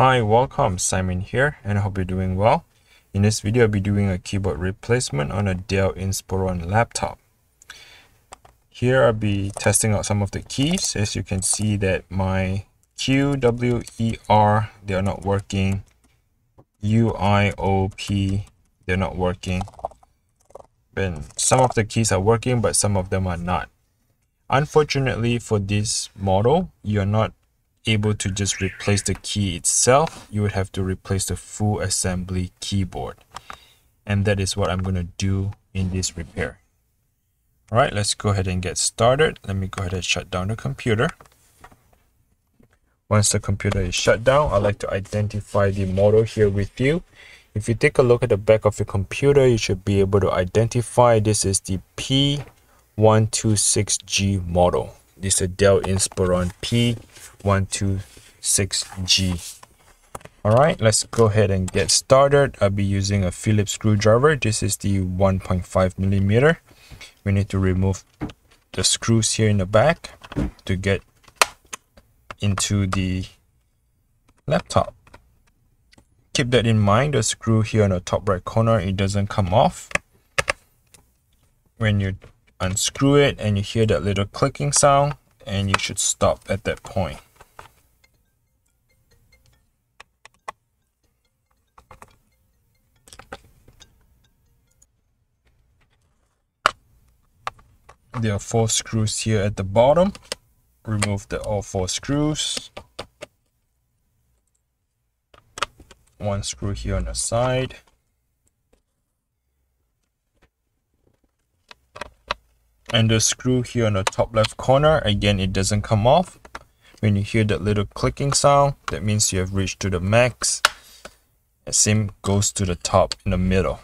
Hi, welcome. Simon here and I hope you're doing well. In this video, I'll be doing a keyboard replacement on a Dell Inspiron laptop. Here I'll be testing out some of the keys. As you can see that my Q, W, E, R, they are not working. U, I, O, P, they're not working. And some of the keys are working, but some of them are not. Unfortunately for this model, you're not able to just replace the key itself. You would have to replace the full assembly keyboard. And that is what I'm going to do in this repair. All right, let's go ahead and get started. Let me go ahead and shut down the computer. Once the computer is shut down, I'd like to identify the model here with you. If you take a look at the back of your computer, you should be able to identify this is the P 126G model. This is a Dell Inspiron P126G. Alright, let's go ahead and get started. I'll be using a Phillips screwdriver. This is the 1.5 millimeter. We need to remove the screws here in the back to get into the laptop. Keep that in mind, the screw here on the top right corner, it doesn't come off. When you unscrew it and you hear that little clicking sound and you should stop at that point. There are four screws here at the bottom. Remove the all four screws. One screw here on the side. And the screw here on the top left corner again it doesn't come off. When you hear that little clicking sound that means you have reached to the max. The same goes to the top in the middle.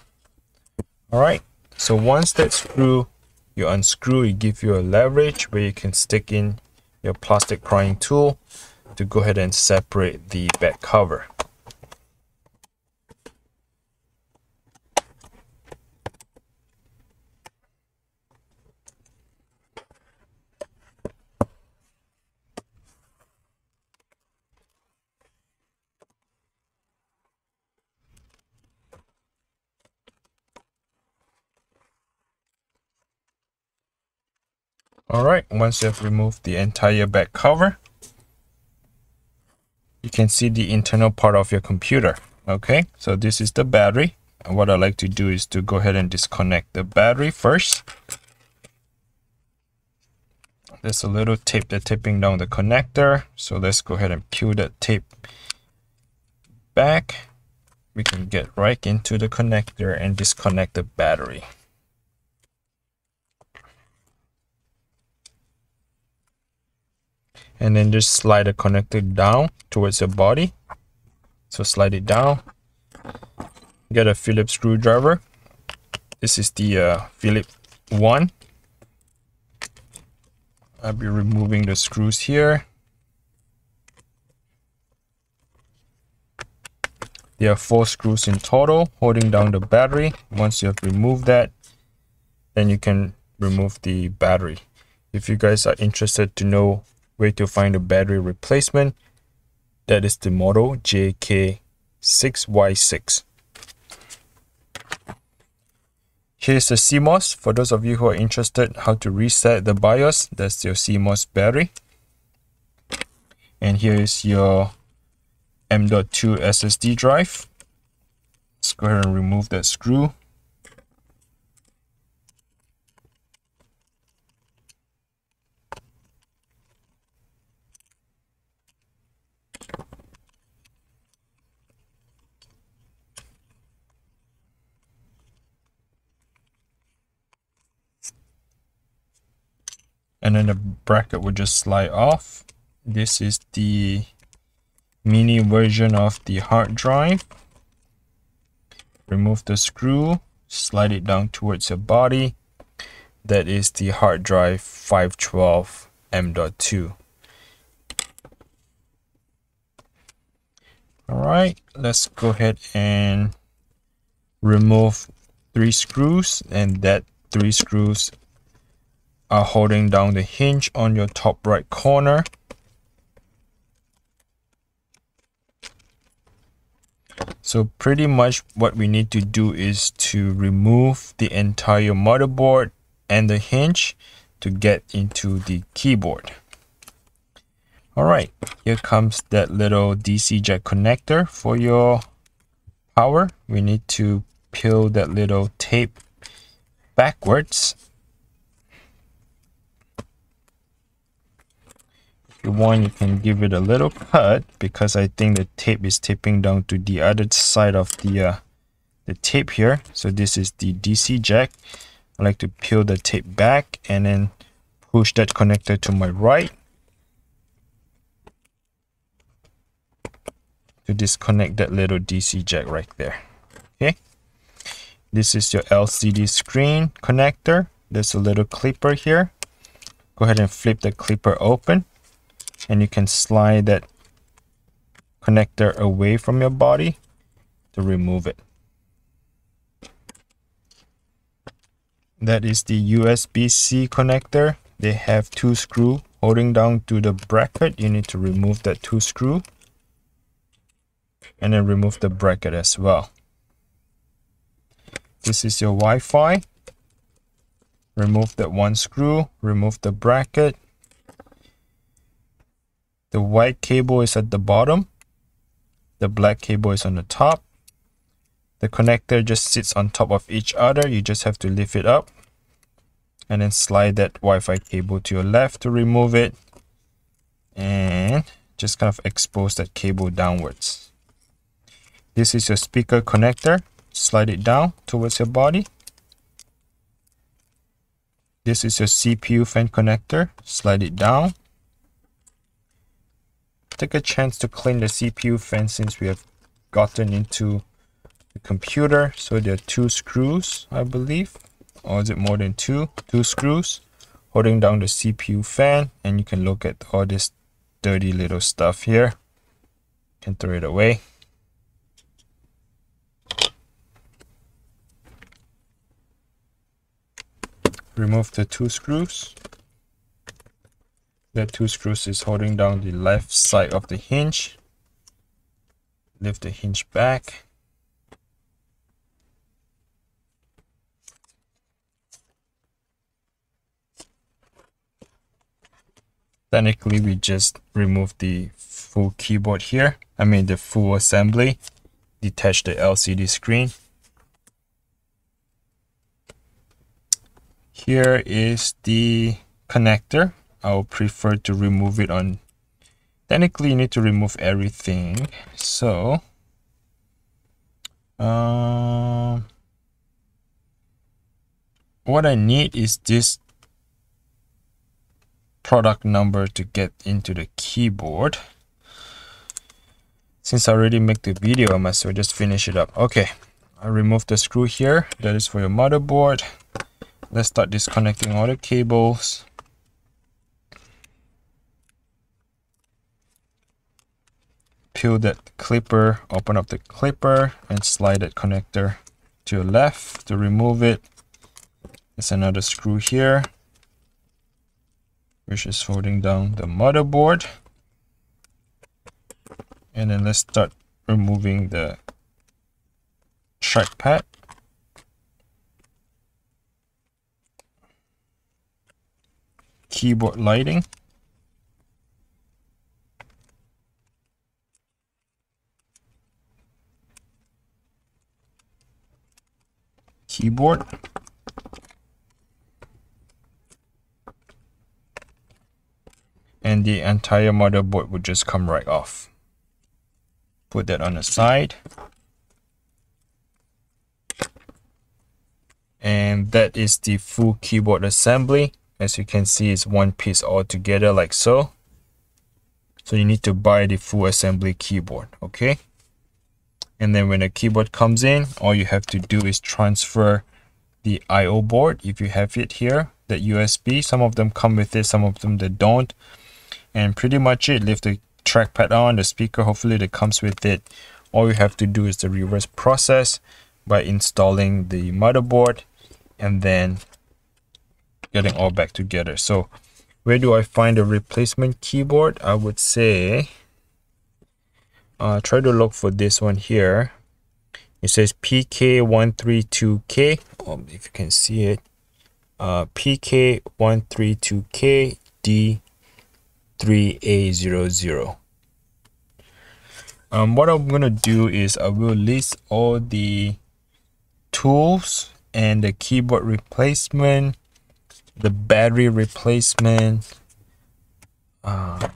All right so once that screw you unscrew it gives you a leverage where you can stick in your plastic prying tool to go ahead and separate the back cover Alright, once you have removed the entire back cover, you can see the internal part of your computer. Okay, so this is the battery. And what I like to do is to go ahead and disconnect the battery first. There's a little tape that's taping down the connector. So let's go ahead and peel that tape back. We can get right into the connector and disconnect the battery. And then just slide the connector down towards your body. So slide it down. Get a Phillips screwdriver. This is the uh, Phillips one. I'll be removing the screws here. There are four screws in total holding down the battery. Once you have removed that then you can remove the battery. If you guys are interested to know where to find a battery replacement. That is the model JK6Y6. Here's the CMOS. For those of you who are interested how to reset the BIOS, that's your CMOS battery. And here is your M.2 SSD drive. Let's go ahead and remove that screw. And then the bracket will just slide off. This is the mini version of the hard drive. Remove the screw slide it down towards your body. That is the hard drive 512 m.2 all right let's go ahead and remove three screws and that three screws are holding down the hinge on your top right corner. So pretty much what we need to do is to remove the entire motherboard and the hinge to get into the keyboard. Alright, here comes that little DC jack connector for your power. We need to peel that little tape backwards want you can give it a little cut because I think the tape is taping down to the other side of the uh, the tape here. So this is the DC jack. I like to peel the tape back and then push that connector to my right. To disconnect that little DC jack right there. Okay. This is your LCD screen connector. There's a little clipper here. Go ahead and flip the clipper open and you can slide that connector away from your body to remove it. That is the USB-C connector. They have two screw holding down to the bracket. You need to remove that two screw and then remove the bracket as well. This is your Wi-Fi. Remove that one screw, remove the bracket, the white cable is at the bottom. The black cable is on the top. The connector just sits on top of each other. You just have to lift it up and then slide that Wi-Fi cable to your left to remove it and just kind of expose that cable downwards. This is your speaker connector. Slide it down towards your body. This is your CPU fan connector. Slide it down take a chance to clean the CPU fan since we have gotten into the computer. So there are two screws, I believe. Or is it more than two? Two screws holding down the CPU fan. And you can look at all this dirty little stuff here. Can throw it away. Remove the two screws. The two screws is holding down the left side of the hinge. Lift the hinge back. Technically, we just remove the full keyboard here. I mean the full assembly. Detach the LCD screen. Here is the connector I'll prefer to remove it on technically you need to remove everything. So uh, what I need is this product number to get into the keyboard. Since I already make the video I must well just finish it up. Okay I remove the screw here. That is for your motherboard. Let's start disconnecting all the cables peel that clipper, open up the clipper and slide that connector to your left to remove it. There's another screw here, which is holding down the motherboard. And then let's start removing the trackpad. Keyboard lighting. Keyboard. And the entire motherboard would just come right off. Put that on the side. And that is the full keyboard assembly. As you can see, it's one piece all together like so. So you need to buy the full assembly keyboard, okay? And then when the keyboard comes in all you have to do is transfer the IO board if you have it here that USB some of them come with it some of them they don't. And pretty much it leave the trackpad on the speaker hopefully that comes with it. All you have to do is the reverse process by installing the motherboard and then getting all back together. So where do I find a replacement keyboard? I would say uh, try to look for this one here. It says PK132K um, if you can see it. Uh, PK132K D3A00 um, what I'm gonna do is I will list all the tools and the keyboard replacement the battery replacement uh,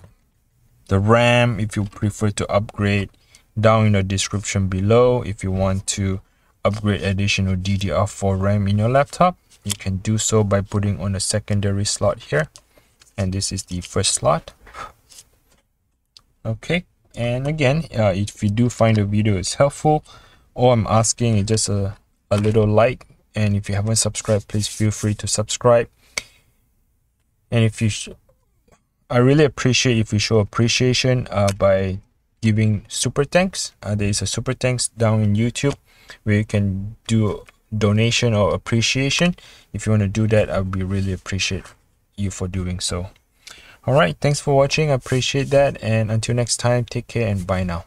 the RAM if you prefer to upgrade down in the description below. If you want to upgrade additional DDR4 RAM in your laptop you can do so by putting on a secondary slot here. And this is the first slot. Okay and again uh, if you do find the video is helpful all I'm asking is just a, a little like. And if you haven't subscribed please feel free to subscribe. And if you I really appreciate if you show appreciation uh, by giving super thanks. Uh, there is a super thanks down in YouTube where you can do donation or appreciation. If you want to do that, I would be really appreciate you for doing so. All right, thanks for watching. I appreciate that. And until next time, take care and bye now.